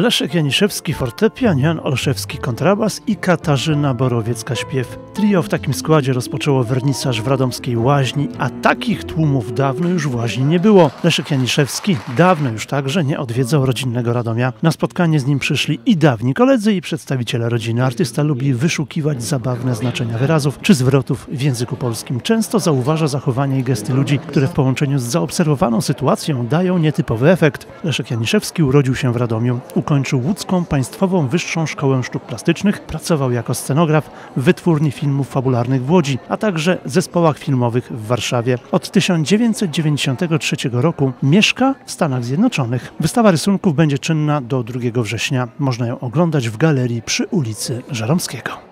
Leszek Janiszewski fortepian, Jan Olszewski kontrabas i Katarzyna Borowiecka śpiew. Trio w takim składzie rozpoczęło wernisaż w radomskiej Łaźni, a takich tłumów dawno już w Łaźni nie było. Leszek Janiszewski dawno już także nie odwiedzał rodzinnego Radomia. Na spotkanie z nim przyszli i dawni koledzy i przedstawiciele rodziny. Artysta lubi wyszukiwać zabawne znaczenia wyrazów czy zwrotów w języku polskim. Często zauważa zachowania i gesty ludzi, które w połączeniu z zaobserwowaną sytuacją dają nietypowy efekt. Leszek Janiszewski urodził się w Radomiu. Ukończył Łódzką Państwową Wyższą Szkołę Sztuk Plastycznych, pracował jako scenograf w wytwórni filmów fabularnych w Łodzi, a także zespołach filmowych w Warszawie. Od 1993 roku mieszka w Stanach Zjednoczonych. Wystawa rysunków będzie czynna do 2 września. Można ją oglądać w galerii przy ulicy Żeromskiego.